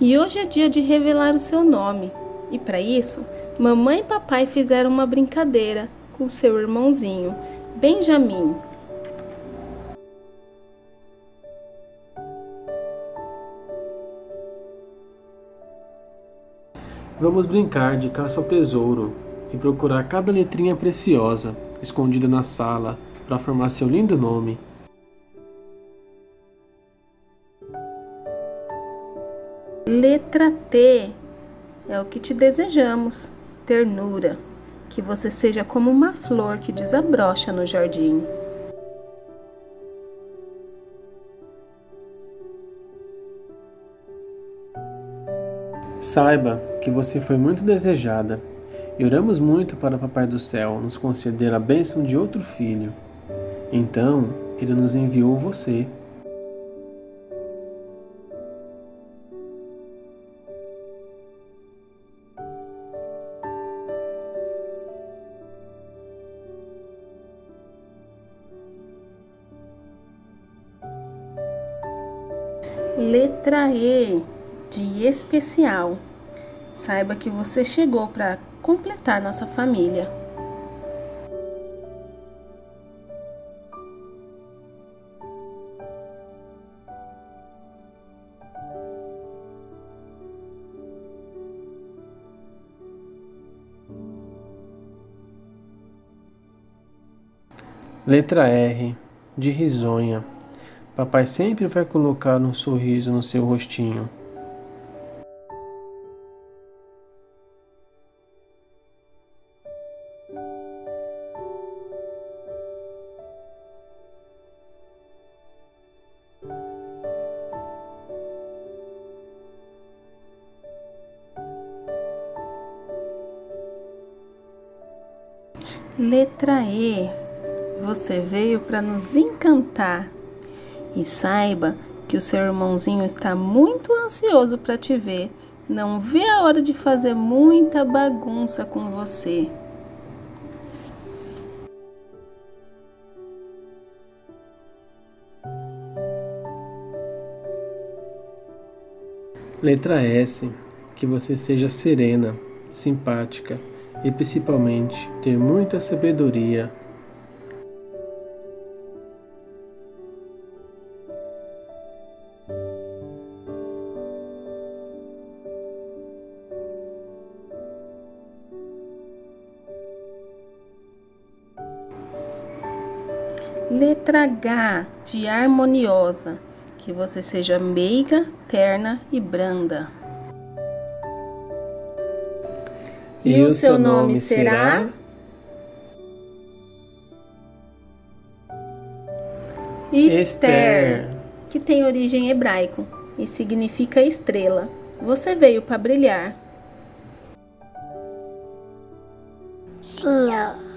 E hoje é dia de revelar o seu nome. E para isso, mamãe e papai fizeram uma brincadeira com seu irmãozinho, Benjamin. Vamos brincar de caça ao tesouro e procurar cada letrinha preciosa escondida na sala para formar seu lindo nome. Letra T é o que te desejamos, ternura, que você seja como uma flor que desabrocha no jardim. Saiba que você foi muito desejada e oramos muito para o Papai do Céu nos conceder a bênção de outro filho. Então, ele nos enviou você. Letra E de especial. Saiba que você chegou para completar nossa família. Letra R de risonha. Papai sempre vai colocar um sorriso no seu rostinho. Letra E. Você veio para nos encantar. E saiba que o seu irmãozinho está muito ansioso para te ver. Não vê a hora de fazer muita bagunça com você. Letra S. Que você seja serena, simpática e principalmente ter muita sabedoria. Letra H de harmoniosa, que você seja meiga, terna e branda. E o seu nome será? Esther, que tem origem hebraico e significa estrela. Você veio para brilhar. Sim.